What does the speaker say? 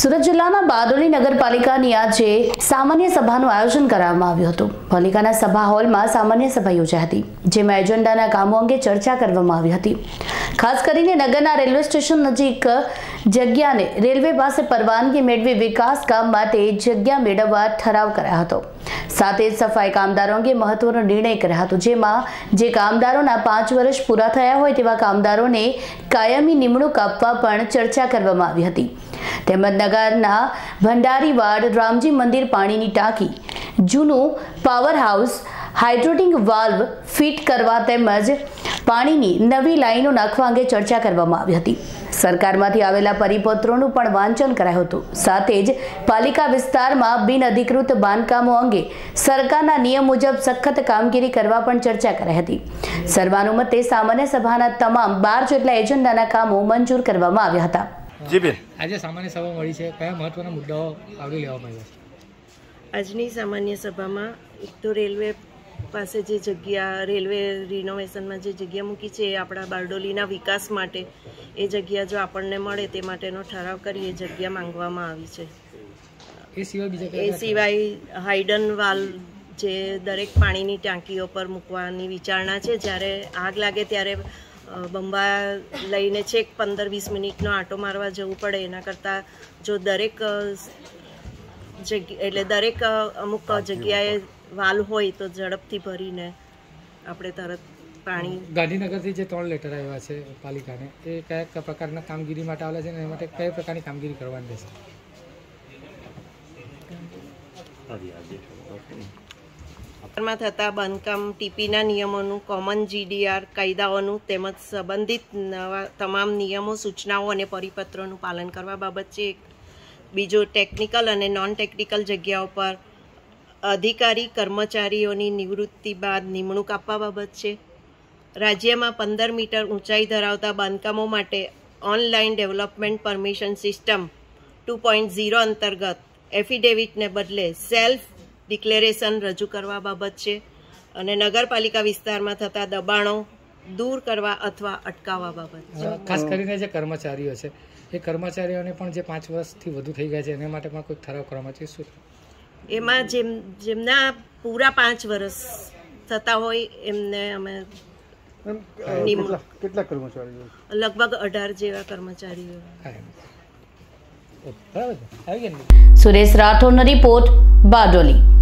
સુરત જિલ્લાના બારડોલી નગરપાલિકાની આજે સામાન્ય સભાનું આયોજન કરવામાં આવ્યું હતું. પાલિકાના સભા હોલમાં સામાન્ય સભા યોજાઈ હતી, જેમાં એજન્ડાના કામો અંગે ચર્ચા કરવામાં આવી હતી. ખાસ કરીને નગરના રેલવે સ્ટેશન નજીક જગ્યાને રેલવે પાસે પરવાનગી મેળવી વિકાસ કામ માટે જગ્યા મેળવવા ઠરાવ કરાયો હતો. સાથે જ સફાઈ કામદારો અંગે મહત્વનો નિર્ણય કર્યો હતો. જેમાં જે કામદારોના પાંચ વર્ષ પૂરા થયા હોય તેવા કામદારોને કાયમી નિમણૂક આપવા પણ ચર્ચા કરવામાં આવી હતી. તેમજ નગરના ભંડારીવાડ રામજી મંદિર પાણીની ટાંકી, જૂનું પાવર હાઉસ હાઇડ્રોટિંગ વાલ્વ ફિટ કરવા તેમજ પાણીની નવી લાઈનો નાખવા અંગે ચર્ચા કરવામાં આવી હતી. સરકારમાંથી આવેલા પરિપત્રોનું પણ વાંચન કરાયું હતું. સાથે જ પાલિકા વિસ્તારમાં બિનઅધિકૃત બાંધકામો અંગે સરકારના નિયમ મુજબ સખત કામગીરી કરવા પણ ચર્ચા કરાઈ હતી. સર્વાનુમતે સામાન્ય સભાના તમામ બાર જેટલા એજન્ડાના કામો મંજૂર કરવામાં આવ્યા હતા. આજે સામાન્ય સભા મળી છે. કયા મહત્વના મુદ્દાઓ આવરી લેવામાં આવ્યા છે? આજની સામાન્ય સભામાં એક તો રેલવે પાસે જે જગ્યા રેલવે રિનોવેશનમાં જે જગ્યા મૂકી છે એ આપણા બારડોલીના વિકાસ માટે એ જગ્યા જો આપણને મળે તે માટેનો ઠરાવ કરી એ જગ્યા માંગવામાં આવી છે. એ સિવાય બીજા એ સિવાય હાઇડન વાલ જે દરેક પાણીની ટાંકીઓ પર મૂકવાની વિચારણા છે. જ્યારે આગ લાગે ત્યારે બંબા લઈને છેક પંદર વીસ મિનિટનો આંટો મારવા જવું પડે. એના કરતાં જો દરેક જગ્યા એટલે દરેક અમુક જગ્યાએ વાલ હોય તો ઝડપથી ભરીને આપણે તરત પાણી ગાંધીનગરથી જે ત્રણ લેટર આવ્યા છે પાલિકાને એ કયા કયા પ્રકારના કામગીરી માટે આવેલા છે અને એ માટે કઈ પ્રકારની કામગીરી કરવાની રહેશે? માં થતા બાંધકામ ટીપીના નિયમોનું કોમન જીડીઆર કાયદાઓનું તેમજ સંબંધિત નવા તમામ નિયમો સૂચનાઓ અને પરિપત્રોનું પાલન કરવા બાબત છે. બીજો ટેકનિકલ અને નોન ટેકનિકલ જગ્યાઓ પર અધિકારી, કર્મચારીઓની નિવૃત્તિ બાદ નિમણૂક આપવા બાબત છે. રાજ્યમાં પંદર મીટર ઊંચાઈ ધરાવતા બાંધકામો માટે online development permission system two point zero અંતર્ગત એફિડેવિટને બદલે સેલ્ફ ડિક્લેરેશન રજૂ કરવા બાબત છે અને નગરપાલિકા વિસ્તારમાં થતા દબાણો દૂર કરવા અથવા અટકાવવા બાબત છે. ખાસ કરીને જે કર્મચારીઓ છે, એ કર્મચારીઓને પણ જે પાંચ વર્ષથી વધુ થઈ ગયા છે, એના માટે પણ કોઈ ઠરાવ કરવામાં છે? શું? એમાં જેમ જેમના પૂરા પાંચ વર્ષ થતા હોય એમને અમે કેટલા કર્મચારીઓ? લગભગ અઢાર જેવા કર્મચારીઓ. સુરેશ રાઠોડનો રિપોર્ટ બારડોલી.